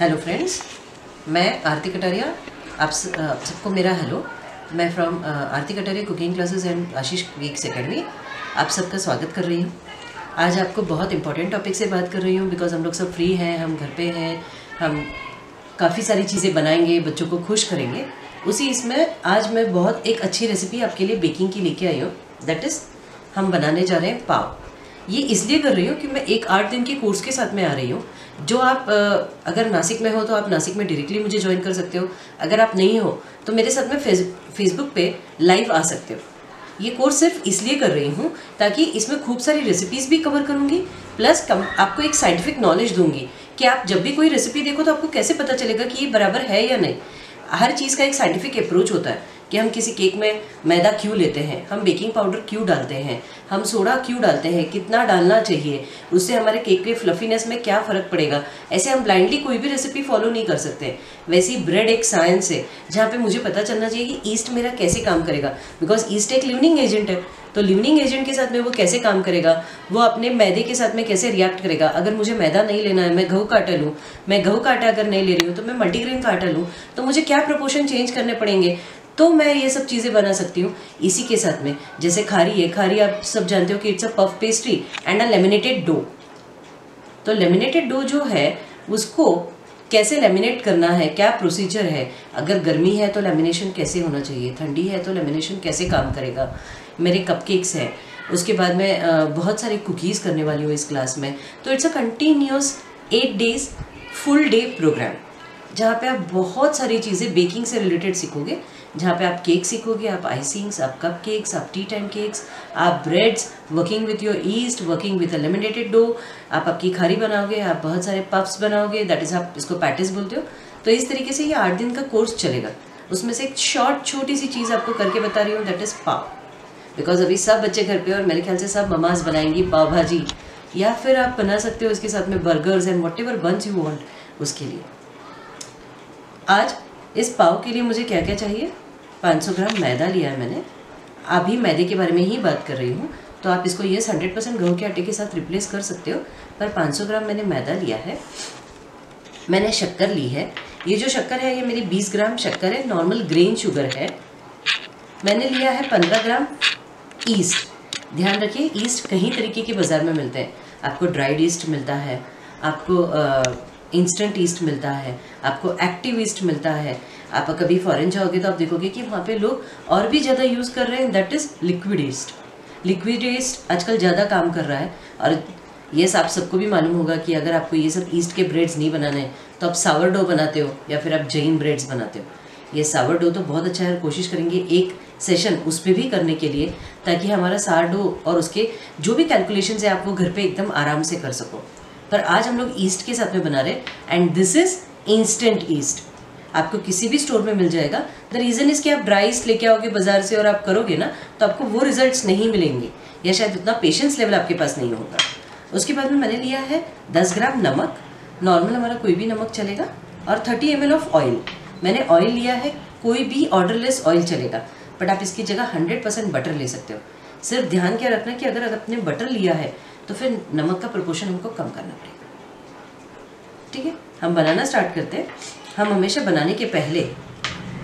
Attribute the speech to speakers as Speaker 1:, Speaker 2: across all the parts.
Speaker 1: Hello friends मैं आरती कटारिया, आप सबको मेरा हेलो मैं from Aarti Kataria cooking classes and Ashish weeks academy आप सबका स्वागत कर रही हूँ। आज आपको बहुत इंपॉर्टेंट टॉपिक से बात कर रही हूँ बिकॉज़ हम लोग सब फ्री हैं, हम घर पे हैं, हम काफ़ी सारी चीज़ें बनाएँगे, बच्चों को खुश करेंगे। उसी इसमें आज मैं बहुत एक अच्छी रेसिपी आपके लिए बेकिंग की लेके आई हूँ। दैट इज़ हम बनाने जा रहे हैं पाव। ये इसलिए कर रही हूँ कि मैं एक आठ दिन के कोर्स के साथ में आ रही हूँ। जो आप अगर नासिक में हो तो आप नासिक में डायरेक्टली मुझे ज्वाइन कर सकते हो। अगर आप नहीं हो तो मेरे साथ में फेस फेसबुक पे लाइव आ सकते हो। ये कोर्स सिर्फ़ इसलिए कर रही हूँ ताकि इसमें खूब सारी रेसिपीज़ भी कवर करूँगी प्लस कम, आपको एक साइंटिफिक नॉलेज दूँगी कि आप जब भी कोई रेसिपी देखो तो आपको कैसे पता चलेगा कि ये बराबर है या नहीं। हर चीज़ का एक साइंटिफिक अप्रोच होता है। कि हम किसी केक में मैदा क्यों लेते हैं? हम बेकिंग पाउडर क्यों डालते हैं? हम सोडा क्यों डालते हैं? कितना डालना चाहिए? उससे हमारे केक के फ्लफीनेस में क्या फ़र्क पड़ेगा? ऐसे हम ब्लाइंडली कोई भी रेसिपी फॉलो नहीं कर सकते। वैसे ही ब्रेड एक साइंस है, जहाँ पे मुझे पता चलना चाहिए कि ईस्ट मेरा कैसे काम करेगा। बिकॉज़ ईस्ट एक लिवनिंग एजेंट है तो लिवनिंग एजेंट के साथ में वो कैसे काम करेगा? वो अपने मैदे के साथ में कैसे रिएक्ट करेगा? अगर मुझे मैदा नहीं लेना है, मैं गहू का आटा लूँ, मैं गहू का आटा अगर नहीं ले रही हूँ तो मैं मल्टीग्रेन का आटा लूँ तो मुझे क्या प्रपोर्शन चेंज करने पड़ेंगे? तो मैं ये सब चीज़ें बना सकती हूँ इसी के साथ में। जैसे खारी है खारी आप सब जानते हो कि it's a puff pastry and a laminated dough तो लेमिनेटेड डो जो है, उसको कैसे लेमिनेट करना है, क्या प्रोसीजर है? अगर गर्मी है तो लेमिनेशन कैसे होना चाहिए? ठंडी है तो लेमिनेशन कैसे काम करेगा? मेरे कपकेक्स हैं। उसके बाद मैं बहुत सारी कुकीज़ करने वाली हूँ इस क्लास में। तो it's a continuous eight days full day program जहाँ पे आप बहुत सारी चीज़ें बेकिंग से रिलेटेड सीखोगे, जहाँ पे आप केक सीखोगे, आप आइसिंग्स आप कप केक्स आप टी टाइम केक्स आप breads working with your yeast working with laminated dough आप आपकी खारी बनाओगे, आप बहुत सारे पफ्स बनाओगे दैट इज़ आप इसको पैटिस बोलते हो। तो इस तरीके से ये आठ दिन का कोर्स चलेगा। उसमें से एक शॉर्ट छोटी सी चीज़ आपको करके बता रही हूँ दैट इज़ पाव। बिकॉज़ अभी सब बच्चे घर पे और मेरे ख्याल से सब ममाज बनाएँगी पाव भाजी। या फिर आप बना सकते हो उसके साथ में burgers and whatever buns you want उसके लिए। आज इस पाव के लिए मुझे क्या क्या चाहिए 500 ग्राम मैदा लिया है मैंने। अभी मैदे के बारे में ही बात कर रही हूँ। तो आप इसको ये हंड्रेड परसेंट गेहूँ के आटे के साथ रिप्लेस कर सकते हो। पर 500 ग्राम मैंने मैदा लिया है। मैंने शक्कर ली है। ये जो शक्कर है, ये मेरी 20 ग्राम शक्कर है। नॉर्मल ग्रेन शुगर है। मैंने लिया है 15 ग्राम ईस्ट। ध्यान रखिए, ईस्ट कहीं तरीके के बाज़ार में मिलते हैं। आपको ड्राइड ईस्ट मिलता है। आपको इंस्टेंट ईस्ट मिलता है, आपको एक्टिव ईस्ट मिलता है। आप कभी फॉरेन जाओगे तो आप देखोगे कि वहाँ पे लोग और भी ज़्यादा यूज़ कर रहे हैं that is liquid yeast liquid yeast आजकल ज़्यादा काम कर रहा है और ये आप सबको भी मालूम होगा कि अगर आपको ये सब ईस्ट के ब्रेड्स नहीं बनाने तो आप सावर डो बनाते हो या फिर आप जैन ब्रेड्स बनाते हो। ये सावर डो तो बहुत अच्छा है कोशिश करेंगे एक सेशन उस पर भी करने के लिए, ताकि हमारा सावर डो और उसके जो भी कैलकुलेशन है, आप वो घर पे एकदम आराम से कर सको। पर आज हम लोग ईस्ट के साथ में बना रहे and this is instant yeast आपको किसी भी स्टोर में मिल जाएगा। द रीज़न इज़ कि आप ड्राई ईस्ट लेके आओगे बाज़ार से और आप करोगे ना तो आपको वो रिजल्ट्स नहीं मिलेंगे, या शायद उतना पेशेंस लेवल आपके पास नहीं होगा। उसके बाद में मैंने लिया है 10 ग्राम नमक। नॉर्मल हमारा कोई भी नमक चलेगा, और 30 एम ऑफ़ ऑयल मैंने ऑयल लिया है, कोई भी ऑर्डरलेस ऑयल चलेगा बट आप इसकी जगह 100 परसेंट बटर ले सकते हो। सिर्फ़ ध्यान क्या रखना कि अगर आपने बटर लिया है तो फिर नमक का प्रोपोर्शन हमको कम करना पड़ेगा। ठीक है? हम बनाना स्टार्ट करते हैं। हम हमेशा बनाने के पहले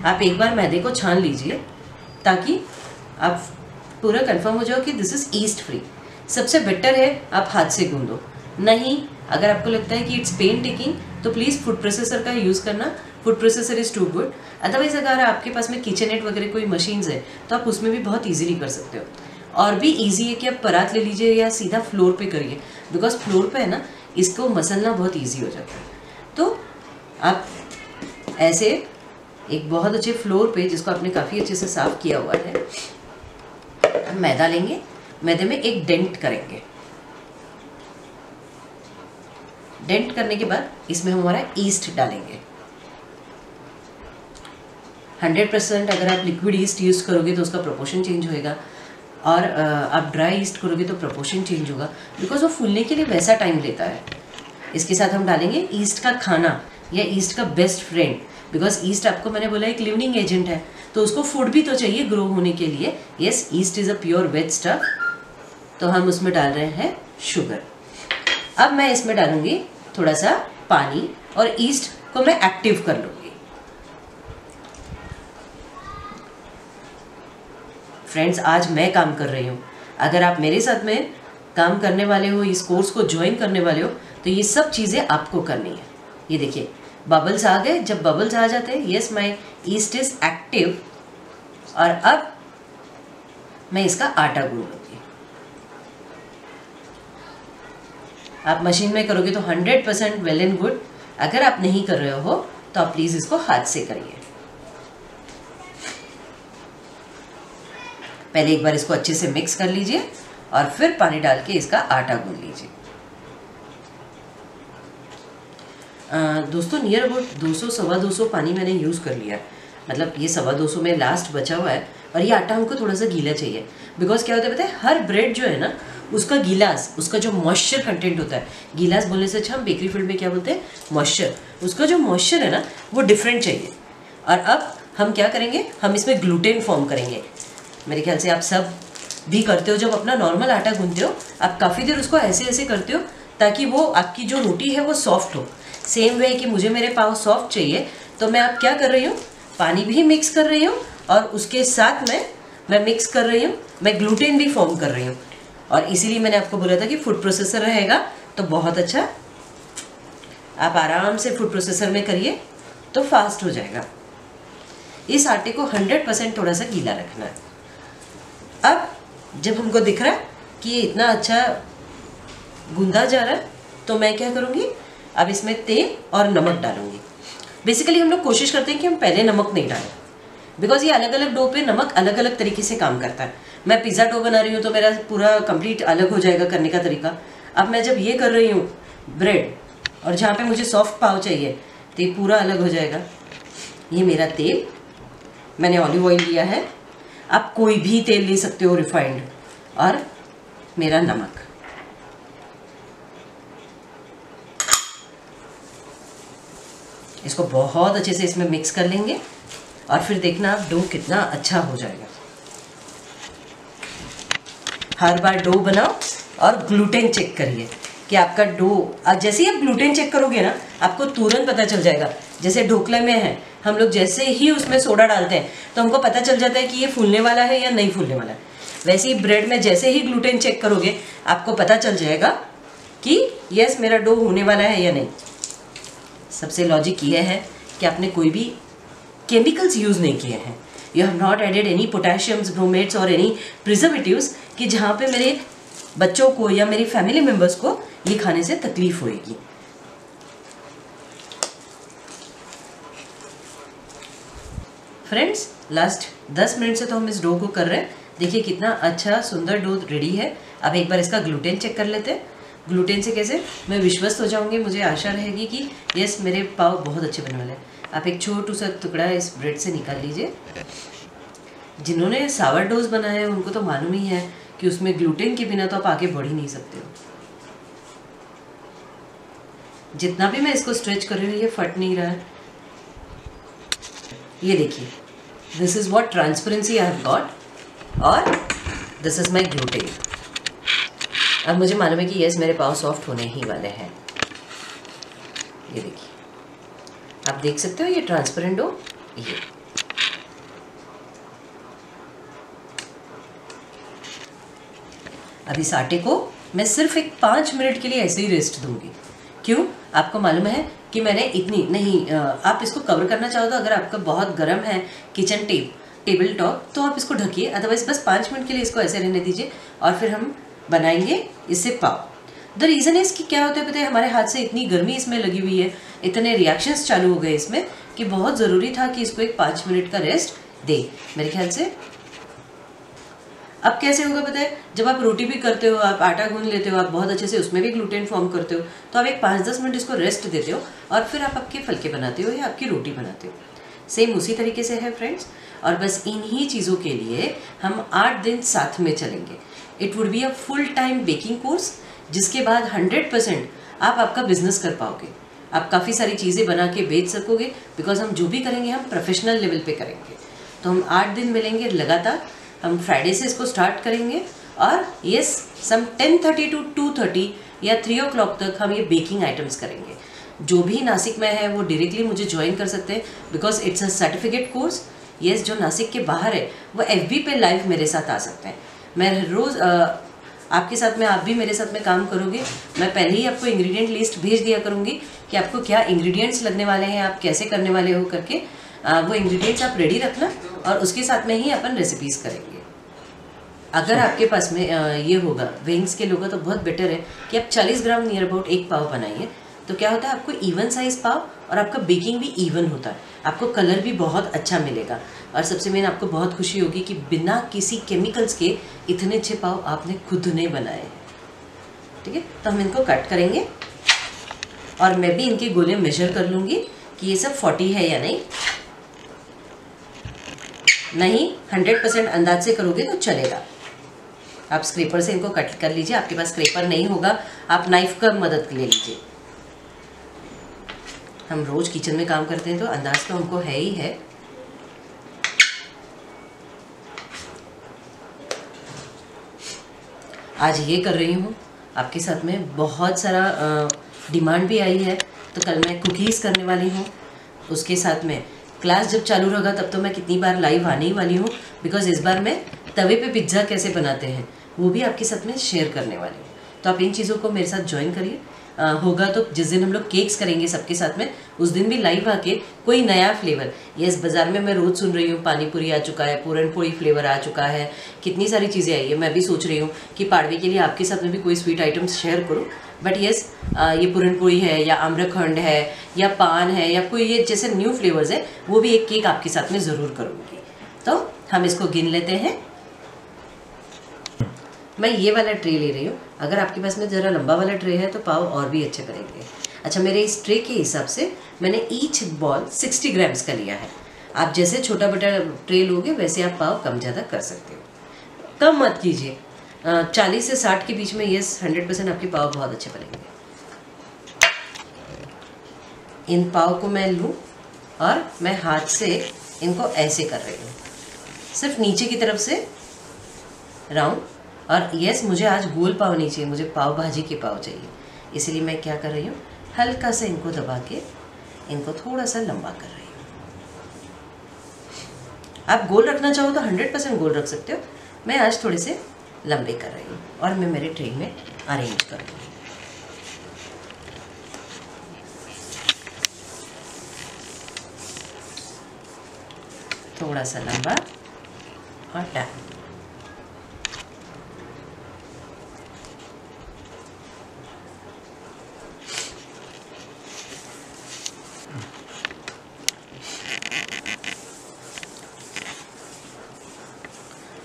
Speaker 1: आप एक बार मैदे को छान लीजिए ताकि आप पूरा कंफर्म हो जाओ कि दिस इज़ ईस्ट फ्री सबसे बेटर है आप हाथ से गूंदो। नहीं, अगर आपको लगता है कि इट्स पेन टेकिंग तो प्लीज़ फ़ूड प्रोसेसर का यूज़ करना। Food processor is too good otherwise अगर आपके पास में किचन एट वगैरह कोई मशीन्स है तो आप उसमें भी बहुत ईजिली कर सकते हो। और भी ईजी है कि आप परात ले लीजिए या सीधा फ्लोर पे करिए। बिकॉज़ फ्लोर पे है ना, इसको मसलना बहुत ईजी हो जाता है। तो आप ऐसे एक बहुत अच्छे फ्लोर पे, जिसको आपने काफ़ी अच्छे से साफ़ किया हुआ है, हम मैदा लेंगे। मैदे में एक डेंट करेंगे। डेंट करने के बाद इसमें हम हमारा ईस्ट डालेंगे। 100 परसेंट अगर आप लिक्विड ईस्ट यूज़ करोगे तो उसका प्रोपोर्शन चेंज होएगा। और आप ड्राई ईस्ट करोगे तो प्रोपोर्शन चेंज होगा। बिकॉज़ वो फूलने के लिए वैसा टाइम लेता है। इसके साथ हम डालेंगे ईस्ट का खाना या ईस्ट का बेस्ट फ्रेंड बिकॉज़ ईस्ट आपको मैंने बोला एक लिवनिंग एजेंट है। तो उसको फ़ूड भी तो चाहिए ग्रो होने के लिए। Yes yeast is a pure veg stuff तो हम उसमें डाल रहे हैं शुगर अब मैं इसमें डालूँगी थोड़ा सा पानी और ईस्ट को मैं एक्टिव कर लूँगी। फ्रेंड्स आज मैं काम कर रही हूँ। अगर आप मेरे साथ में काम करने वाले हो, इस कोर्स को ज्वाइन करने वाले हो तो ये सब चीज़ें आपको करनी है। ये देखिए बबल्स आ गए। जब बबल्स आ जाते हैं yes my yeast is active और अब मैं इसका आटा गूंद लूँगी आप मशीन में करोगे तो 100 परसेंट वेल एंड गुड अगर आप नहीं कर रहे हो तो आप प्लीज़ इसको हाथ से करिए। पहले एक बार इसको अच्छे से मिक्स कर लीजिए और फिर पानी डाल के इसका आटा गूंद लीजिए। दोस्तों नियर अबाउट 200 सवा दो सौ पानी मैंने यूज़ कर लिया है। मतलब ये सवा दो सौ में लास्ट बचा हुआ है और ये आटा हमको थोड़ा सा गीला चाहिए। बिकॉज़ क्या होता है पता है, हर ब्रेड जो है ना, उसका गिलास, उसका जो मॉइस्चर कंटेंट होता है, गिलास बोलने से अच्छा हम बेकरी फ़ील्ड में क्या बोलते हैं? मॉइस्चर उसका जो मॉइस्चर है ना, वो डिफरेंट चाहिए। और अब हम क्या करेंगे? हम इसमें ग्लूटेन फॉर्म करेंगे। मेरे ख्याल से आप सब भी करते हो, जब अपना नॉर्मल आटा गूंदते हो, आप काफ़ी देर उसको ऐसे ऐसे करते हो, ताकि वो आपकी जो रोटी है वो सॉफ्ट हो। सेम वे कि मुझे मेरे पाव सॉफ्ट चाहिए तो मैं आप क्या कर रही हूँ, पानी भी मिक्स कर रही हूँ, और उसके साथ में मैं मिक्स कर रही हूँ, मैं ग्लूटेन भी फॉर्म कर रही हूँ। और इसीलिए मैंने आपको बोला था कि फ़ूड प्रोसेसर रहेगा तो बहुत अच्छा। आप आराम से फ़ूड प्रोसेसर में करिए तो फास्ट हो जाएगा। इस आटे को 100 परसेंट थोड़ा सा गीला रखना है। जब हमको दिख रहा है कि ये इतना अच्छा गूंदा जा रहा है तो मैं क्या करूँगी? अब इसमें तेल और नमक डालूँगी। बेसिकली हम लोग कोशिश करते हैं कि हम पहले नमक नहीं डालें। बिकॉज़ ये अलग अलग डो पे नमक अलग अलग तरीके से काम करता है। मैं पिज़्ज़ा डो बना रही हूँ तो मेरा पूरा कंप्लीट अलग हो जाएगा करने का तरीका। अब मैं जब ये कर रही हूँ ब्रेड और जहाँ पे मुझे सॉफ्ट पाव चाहिए तो ये पूरा अलग हो जाएगा। ये मेरा तेल, मैंने ऑलिव ऑयल लिया है। आप कोई भी तेल ले सकते हो रिफाइंड और मेरा नमक. इसको बहुत अच्छे से इसमें मिक्स कर लेंगे और फिर देखना आप डो कितना अच्छा हो जाएगा. हर बार डो बनाओ और ग्लूटेन चेक करिए कि आपका डो जैसे ही आप ग्लूटेन चेक करोगे ना, आपको तुरंत पता चल जाएगा. जैसे ढोकले में है हम लोग जैसे ही उसमें सोडा डालते हैं तो हमको पता चल जाता है कि ये फूलने वाला है या नहीं फूलने वाला है। वैसे ही ब्रेड में जैसे ही ग्लूटेन चेक करोगे, आपको पता चल जाएगा कि यस मेरा डो होने वाला है या नहीं। सबसे लॉजिक ये है कि आपने कोई भी केमिकल्स यूज़ नहीं किए हैं। You have not added any potassiums bromates और एनी प्रिजर्वेटिव्स कि जहाँ पे मेरे बच्चों को या मेरी फैमिली मेंबर्स को ये खाने से तकलीफ़ होएगी। फ्रेंड्स लास्ट 10 मिनट से तो हम इस डो को कर रहे हैं। देखिए कितना अच्छा सुंदर डो रेडी है। अब एक बार इसका ग्लूटेन चेक कर लेते हैं। ग्लूटेन से कैसे? मैं विश्वस्त हो जाऊँगी। मुझे आशा रहेगी कि यस मेरे पाव बहुत अच्छे बनने वाले आप एक छोटू सा टुकड़ा इस ब्रेड से निकाल लीजिए। जिन्होंने सावर डोज बनाया है, उनको तो मालूम ही है कि उसमें ग्लूटेन के बिना तो आप आगे बढ़ ही नहीं सकते हो। जितना भी मैं इसको स्ट्रेच कर रही हूँ, ये फट नहीं रहा है। ये देखिए। This is what transparency I have got और दिस इज़ माई ग्लूटेन अब मुझे मालूम है कि यस मेरे पाव सॉफ्ट होने ही वाले हैं। ये देखिए। आप देख सकते हो ये ट्रांसपेरेंट हो? ये। अब इस आटे को मैं सिर्फ़ एक पाँच मिनट के लिए ऐसे ही रेस्ट दूँगी। क्यों? आपको मालूम है कि मैंने इतनी, नहीं आप इसको कवर करना चाहो तो अगर आपका बहुत गर्म है किचन टेप टेबल टॉप तो आप इसको ढकिए। अदरवाइज़ बस पाँच मिनट के लिए इसको ऐसे रहने दीजिए और फिर हम बनाएँगे इससे पाव। द रीज़न इज़ कि क्या होता है पता है? हमारे हाथ से इतनी गर्मी इसमें लगी हुई है। इतने रिएक्शंस चालू हो गए इसमें कि बहुत ज़रूरी था कि इसको एक पाँच मिनट का रेस्ट दे। मेरे ख्याल से अब कैसे होगा पता है? जब आप रोटी भी करते हो, आप आटा गूंद लेते हो, आप बहुत अच्छे से उसमें भी ग्लूटेन फॉर्म करते हो तो आप एक पाँच दस मिनट इसको रेस्ट देते हो और फिर आप आपके फलके बनाते हो या आपकी रोटी बनाते हो। सेम उसी तरीके से है फ्रेंड्स और बस इन्हीं चीज़ों के लिए हम आठ दिन साथ में चलेंगे। It would be a full time baking course जिसके बाद हंड्रेड परसेंट आप आपका बिज़नेस कर पाओगे। आप काफ़ी सारी चीज़ें बना के बेच सकोगे बिकॉज़ हम जो भी करेंगे, हम प्रोफेशनल लेवल पे करेंगे। तो हम आठ दिन मिलेंगे लगातार हम फ्राइडे से इसको स्टार्ट करेंगे और yes some ten thirty to two thirty या थ्री ओ क्लॉक तक हम ये बेकिंग आइटम्स करेंगे। जो भी नासिक में है वो डायरेक्टली मुझे ज्वाइन कर सकते हैं because it's a certificate course yes जो नासिक के बाहर है वो एफबी पे लाइव मेरे साथ आ सकते हैं। मैं रोज़ आपके साथ में आप भी मेरे साथ में काम करोगे। मैं पहले ही आपको इंग्रेडिएंट लिस्ट भेज दिया करूँगी कि आपको क्या इंग्रेडिएंट्स लगने वाले हैं आप कैसे करने वाले हो करके। आ, वो इंग्रेडिएंट्स आप रेडी रखना और उसके साथ में ही अपन रेसिपीज़ करेंगे। अगर आपके पास में ये होगा विंग्स के लोगों तो बहुत बेटर है कि आप 40 ग्राम नियर अबाउट एक पाव बनाइए तो क्या होता है, आपको इवन साइज़ पाव और आपका बेकिंग भी इवन होता है। आपको कलर भी बहुत अच्छा मिलेगा। और सबसे मेन आपको बहुत खुशी होगी कि बिना किसी केमिकल्स के इतने अच्छे पाव आपने खुद ने बनाए। ठीक है? तो हम इनको कट करेंगे। और मैं भी इनके गोले मेजर कर लूँगी कि ये सब फोर्टी है या नहीं। नहीं हंड्रेड परसेंट अंदाज से करोगे तो चलेगा। आप स्क्रेपर से इनको कट कर लीजिए। आपके पास स्क्रेपर नहीं होगा। आप नाइफ का मदद ले लीजिए। हम रोज़ किचन में काम करते हैं तो अंदाज तो हमको है ही है। आज ये कर रही हूँ। आपके साथ में बहुत सारा डिमांड भी आई है। तो कल मैं कुकीज़ करने वाली हूँ। उसके साथ में क्लास जब चालू रहेगा तब तो मैं कितनी बार लाइव आने ही वाली हूँ। बिकॉज़ इस बार मैं तवे पे पिज़्ज़ा कैसे बनाते हैं, वो भी आपके साथ में शेयर करने वाले हैं। तो आप इन चीज़ों को मेरे साथ ज्वाइन करिए। होगा तो जिस दिन हम लोग केक्स करेंगे सबके साथ में, उस दिन भी लाइव आके कोई नया फ्लेवर यस बाज़ार में मैं रोज़ सुन रही हूँ पानी पूरी आ चुका है पूरन पूरी फ्लेवर आ चुका है। कितनी सारी चीज़ें आई है, मैं भी सोच रही हूँ कि पाड़वे के लिए आपके साथ में भी कोई स्वीट आइटम्स शेयर करूँ। बट यस ये पूरन पूरी है या आम्रखंड है या पान है या कोई ये जैसे न्यू फ्लेवर्स है, वो भी एक केक आपके साथ में ज़रूर करूँगी। तो हम इसको गिन लेते हैं। मैं ये वाला ट्रे ले रही हूँ। अगर आपके पास में ज़रा लंबा वाला ट्रे है तो पाव और भी अच्छे करेंगे। अच्छा मेरे इस ट्रे के हिसाब से मैंने ईच बॉल 60 ग्राम्स का लिया है। आप जैसे छोटा बटा ट्रे लोगे, वैसे आप पाव कम ज़्यादा कर सकते हो। कम मत कीजिए। चालीस से साठ के बीच में ये हंड्रेड परसेंट आपके पाव बहुत अच्छे बनेंगे। इन पाव को मैं लूँ और मैं हाथ से इनको ऐसे कर रही हूँ। सिर्फ़ नीचे की तरफ़ से राउंड और यस मुझे आज गोल पाव नहीं चाहिए, मुझे पाव भाजी के पाव चाहिए। इसलिए मैं क्या कर रही हूँ, हल्का सा इनको दबा के, इनको थोड़ा सा लंबा कर रही हूँ। आप गोल रखना चाहो तो हंड्रेड परसेंट गोल रख सकते हो। मैं आज थोड़े से लंबे कर रही हूँ और मैं मेरे ट्रे में अरेंज कर दूँगी थोड़ा सा लंबा और डन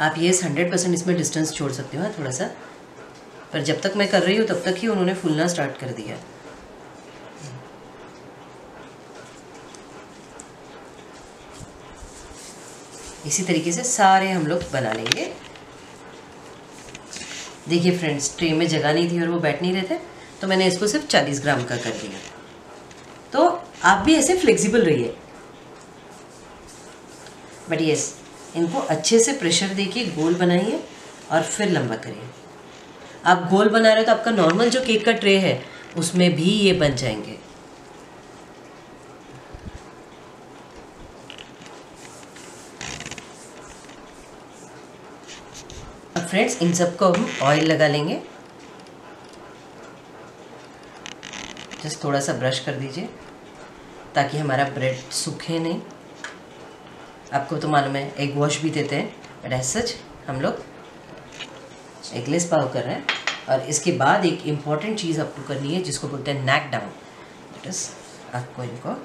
Speaker 1: आप ये हंड्रेड परसेंट इसमें डिस्टेंस छोड़ सकते हो हाँ, थोड़ा सा पर जब तक मैं कर रही हूँ तब तक ही उन्होंने फूलना स्टार्ट कर दिया। इसी तरीके से सारे हम लोग बना लेंगे। देखिए फ्रेंड्स ट्रे में जगह नहीं थी और वो बैठ नहीं रहे थे तो मैंने इसको सिर्फ़ 40 ग्राम का कर दिया। तो आप भी ऐसे फ्लेक्सिबल रहिए। बट यस इनको अच्छे से प्रेशर देके गोल बनाइए और फिर लंबा करिए। आप गोल बना रहे हो तो आपका नॉर्मल जो केक का ट्रे है, उसमें भी ये बन जाएँगे। अब फ्रेंड्स इन सबको हम ऑयल लगा लेंगे। जस्ट थोड़ा सा ब्रश कर दीजिए, ताकि हमारा ब्रेड सूखे नहीं। आपको तो मालूम है एग वॉश भी देते हैं बट एज सच हम लोग एगलेस पाव कर रहे हैं और इसके बाद एक इंपॉर्टेंट चीज़ आपको करनी है, जिसको बोलते हैं नैक डाउन इज़ आपको इनको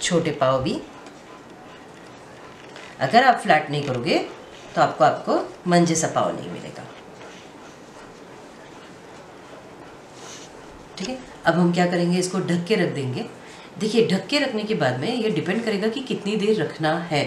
Speaker 1: छोटे पाव भी अगर आप फ्लैट नहीं करोगे तो आपको आपको मन जैसा पाव नहीं मिलेगा ठीक है अब हम क्या करेंगे? इसको ढक के रख देंगे। देखिए, ढक के रखने के बाद में ये डिपेंड करेगा कि कितनी देर रखना है।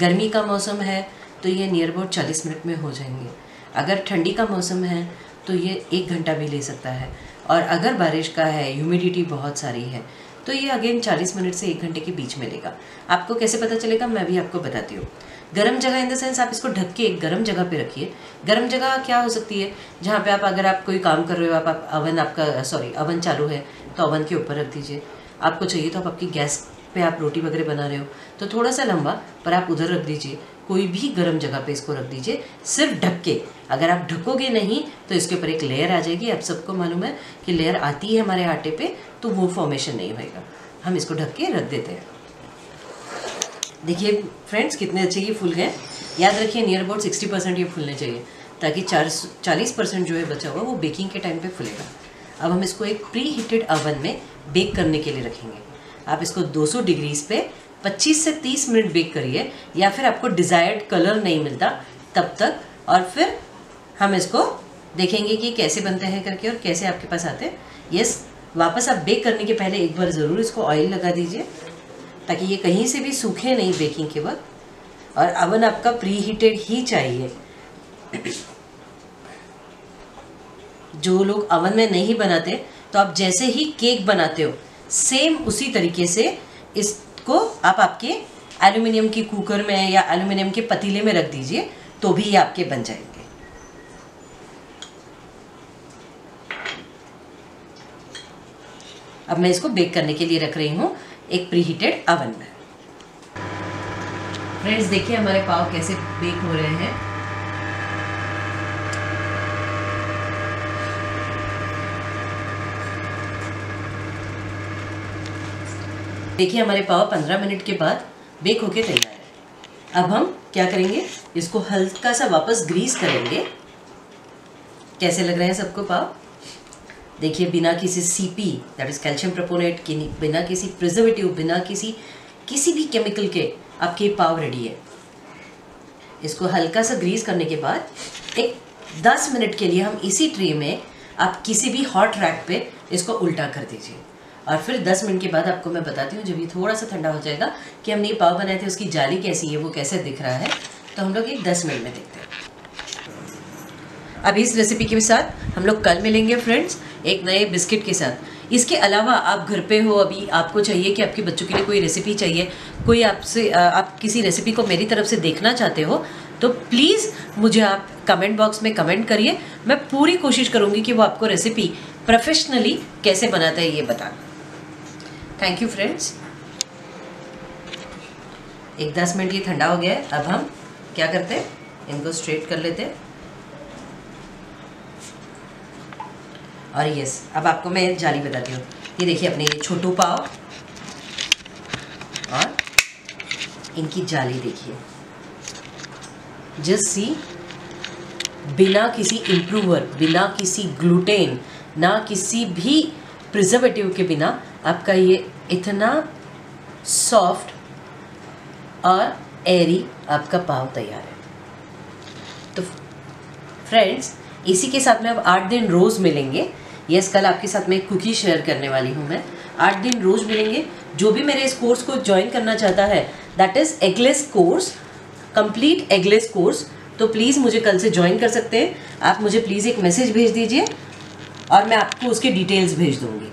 Speaker 1: गर्मी का मौसम है तो ये नियर अबाउट चालीस मिनट में हो जाएँगे। अगर ठंडी का मौसम है तो ये एक घंटा भी ले सकता है। और अगर बारिश का है ह्यूमिडिटी बहुत सारी है तो ये अगेन 40 मिनट से एक घंटे के बीच में लेगा। आपको कैसे पता चलेगा? मैं भी आपको बताती हूँ। गर्म जगह इन द सेंस आप इसको ढक के एक गर्म जगह पे रखिए। गर्म जगह क्या हो सकती है? जहाँ पे आप अगर आप कोई काम कर रहे हो आप, आप अवन आपका सॉरी अवन चालू है तो अवन के ऊपर रख दीजिए। आपको चाहिए तो आप आपकी गैस पे आप रोटी वगैरह बना रहे हो। तो थोड़ा सा लंबा पर आप उधर रख दीजिए। कोई भी गर्म जगह पे इसको रख दीजिए सिर्फ़ ढक के। अगर आप ढकोगे नहीं तो इसके ऊपर एक लेयर आ जाएगी। आप सबको मालूम है कि लेयर आती है हमारे आटे पे तो वो फॉर्मेशन नहीं होएगा। हम इसको ढक के रख देते हैं। देखिए फ्रेंड्स कितने अच्छे ये फूल गए याद रखिए नियर अबाउट सिक्सटी परसेंट ये फूलने चाहिए, ताकि चार चालीस परसेंट जो है बचा हुआ, वो बेकिंग के टाइम पे फूलेगा। अब हम इसको एक प्री हीटेड अवन में बेक करने के लिए रखेंगे। आप इसको 200 डिग्रीज पे 25 से 30 मिनट बेक करिए, या फिर आपको डिज़ायर्ड कलर नहीं मिलता, तब तक। और फिर हम इसको देखेंगे कि कैसे बनते हैं करके और कैसे आपके पास आते हैं। यस वापस आप बेक करने के पहले एक बार ज़रूर इसको ऑयल लगा दीजिए। ताकि ये कहीं से भी सूखे नहीं बेकिंग के वक्त और अवन आपका प्री हीटेड ही चाहिए। जो लोग अवन में नहीं बनाते तो आप जैसे ही केक बनाते हो सेम उसी तरीके से इसको आप आपके एल्यूमिनियम की कुकर में या एल्यूमिनियम के पतीले में रख दीजिए तो भी ये आपके बन जाएँगे। अब मैं इसको बेक करने के लिए रख रही हूँ। एक प्रीहीटेड अवन में। फ्रेंड्स देखिए हमारे पाव कैसे बेक हो रहे हैं। देखिए हमारे पाव 15 मिनट के बाद बेक होके तैयार है। अब हम क्या करेंगे? इसको हल्का सा वापस ग्रीस करेंगे। कैसे लग रहे हैं सबको पाव? देखिए, बिना किसी CP that is calcium propionate की बिना किसी प्रिजर्वेटिव बिना किसी किसी भी केमिकल के आपके पाव रेडी है। इसको हल्का सा ग्रीस करने के बाद, एक 10 मिनट के लिए हम इसी ट्रे में आप किसी भी हॉट रैक पे इसको उल्टा कर दीजिए। और फिर 10 मिनट के बाद आपको मैं बताती हूँ, जब ये थोड़ा सा ठंडा हो जाएगा कि हमने ये पाव बनाए थे, उसकी जाली कैसी है, वो कैसे दिख रहा है तो हम लोग एक 10 मिनट में देखते हैं। अभी इस रेसिपी के साथ हम लोग कल मिलेंगे फ्रेंड्स एक नए बिस्किट के साथ। इसके अलावा आप घर पे हो, अभी आपको चाहिए कि आपके बच्चों के लिए कोई रेसिपी चाहिए, कोई आपसे आप किसी रेसिपी को मेरी तरफ़ से देखना चाहते हो तो प्लीज़ मुझे आप कमेंट बॉक्स में कमेंट करिए। मैं पूरी कोशिश करूँगी कि वो आपको रेसिपी प्रोफेशनली कैसे बनाता है ये बताना। थैंक यू फ्रेंड्स एक दस मिनट ये ठंडा हो गया है। अब हम क्या करते हैं? इनको स्ट्रेट कर लेते हैं। और यस अब आपको मैं जाली बताती हूँ। ये देखिए अपने छोटू पाव और इनकी जाली देखिए। जस्ट सी बिना किसी इम्प्रूवर बिना किसी ग्लूटेन ना किसी भी प्रिजर्वेटिव के बिना आपका ये इतना सॉफ्ट और एरी आपका पाव तैयार है। तो फ्रेंड्स इसी के साथ में अब आठ दिन रोज़ मिलेंगे। यस कल आपके साथ में एक कुकी शेयर करने वाली हूँ मैं। आठ दिन रोज़ मिलेंगे। जो भी मेरे इस कोर्स को ज्वाइन करना चाहता है that is eggless course complete eggless course तो प्लीज़ मुझे कल से ज्वाइन कर सकते हैं। आप मुझे प्लीज़ एक मैसेज भेज दीजिए और मैं आपको उसके डिटेल्स भेज दूँगी।